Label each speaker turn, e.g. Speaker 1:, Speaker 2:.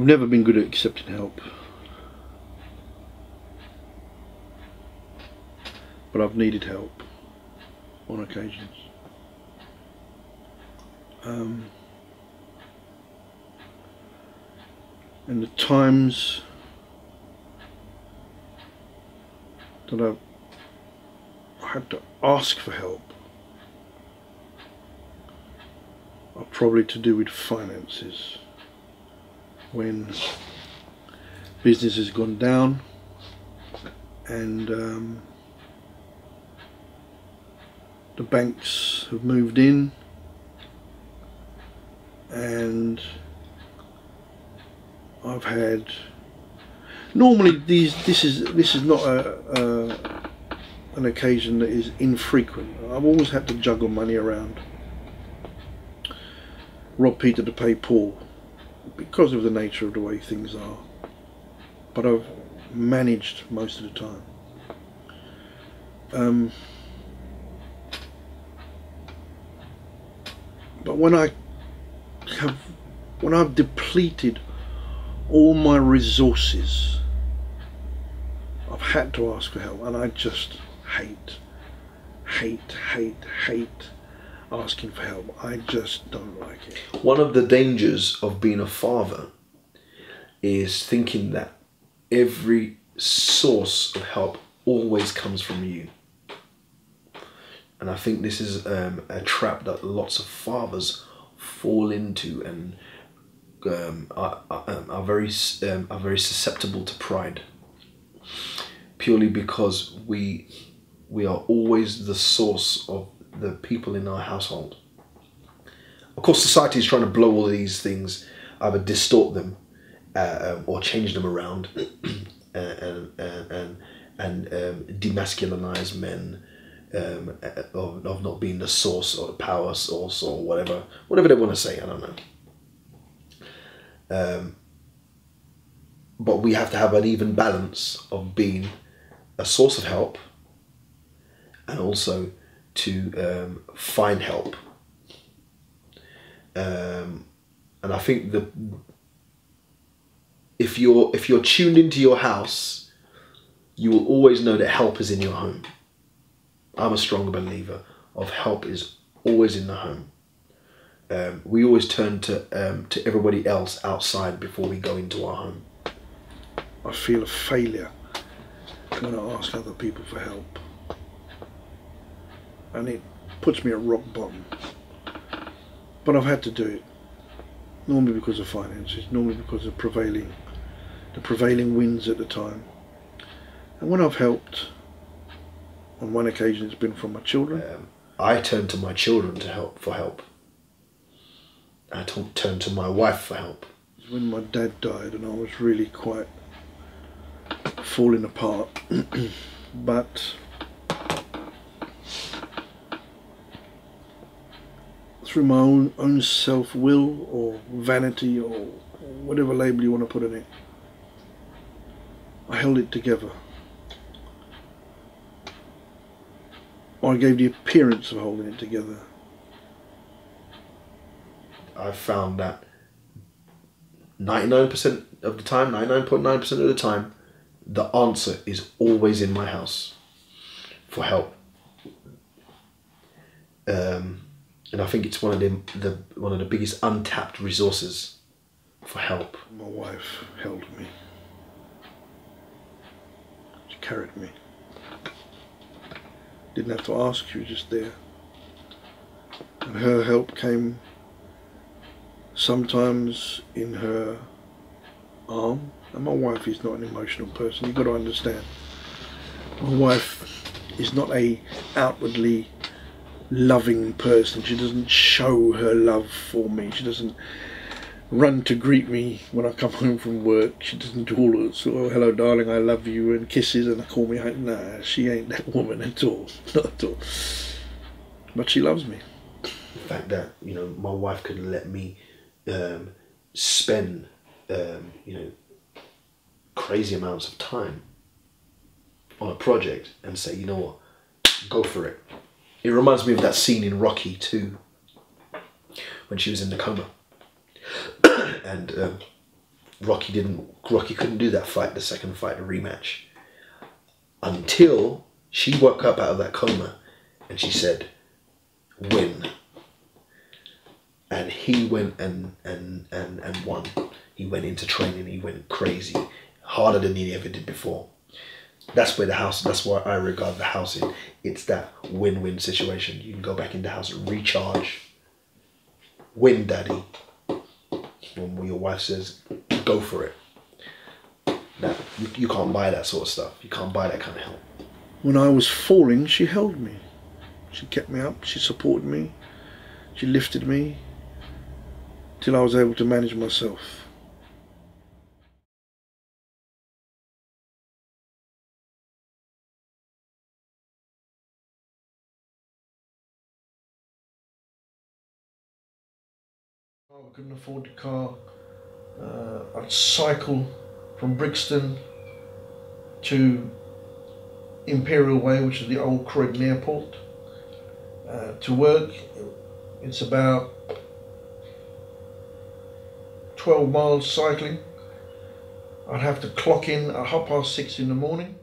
Speaker 1: I've never been good at accepting help. But I've needed help on occasions. Um, and the times that I've had to ask for help are probably to do with finances. When business has gone down and um, the banks have moved in and I've had normally these this is this is not a, a an occasion that is infrequent. I've always had to juggle money around. Rob Peter to pay Paul because of the nature of the way things are. But I've managed most of the time. Um, but when I have when I've depleted all my resources I've had to ask for help and I just hate hate hate hate asking for help I just don't like it
Speaker 2: One of the dangers of being a father is thinking that every source of help always comes from you. And I think this is um, a trap that lots of fathers fall into and um, are, are, um, are very um, are very susceptible to pride. Purely because we we are always the source of the people in our household. Of course, society is trying to blow all these things, either distort them uh, um, or change them around, and and and, and um, demasculinize men um, of, of not being the source or the power source or whatever whatever they want to say. I don't know. Um, but we have to have an even balance of being a source of help and also to um, find help. Um, and I think the if you're if you're tuned into your house, you will always know that help is in your home. I'm a strong believer of help is always in the home. Um, we always turn to um, to everybody else outside before we go into our home.
Speaker 1: I feel a failure when I ask other people for help and it puts me at rock bottom but I've had to do it normally because of finances normally because of prevailing the prevailing winds at the time and when I've helped on one occasion it's been from my children
Speaker 2: Um, I turn to my children to help for help. I t- turn to my wife for help.
Speaker 1: when my dad died and I was really quite falling apart but through my own own self-will or vanity or whatever label you want to put on it. I held it together. Or I gave the appearance of holding it together.
Speaker 2: I've found that 99% of the time, 99.9% of the time, the answer is always in my house for help. Um, and I think it's one of the, the one of the biggest untapped resources for help.
Speaker 1: My wife held me. She carried me. Didn't have to ask, she was just there. And her help came sometimes in her arm. And my wife is not an emotional person, you've got to understand. My wife is not a outwardly loving person. She doesn't show her love for me. She doesn't run to greet me when I come home from work. She doesn't do all of sort of hello darling, I love you and kisses and call me home. Nah, she ain't that woman at all. Not at all. But she loves me.
Speaker 2: The fact that you know my wife could let me um, spend um, you know crazy amounts of time on a project and say you know what go for it it reminds me of that scene in rocky 2 when she was in the coma and um, Rocky didn't. Rocky couldn't do that fight, the second fight, the rematch, until she woke up out of that coma, and she said, "Win." And he went and and and and won. He went into training. He went crazy, harder than he ever did before. That's where the house. That's why I regard the house in. It's that win-win situation. You can go back in the house recharge. Win, daddy. When your wife says, "Go for it." Now you, you can't buy that sort of stuff. You can't buy that kind of help.
Speaker 1: When I was falling, she held me. She kept me up. She supported me. She lifted me till I was able to manage myself. I couldn't afford the car. Uh, I'd cycle from Brixton to Imperial Way, which is the old Croydon Airport, uh, to work. It's about 12 miles cycling. I'd have to clock in at half past six in the morning.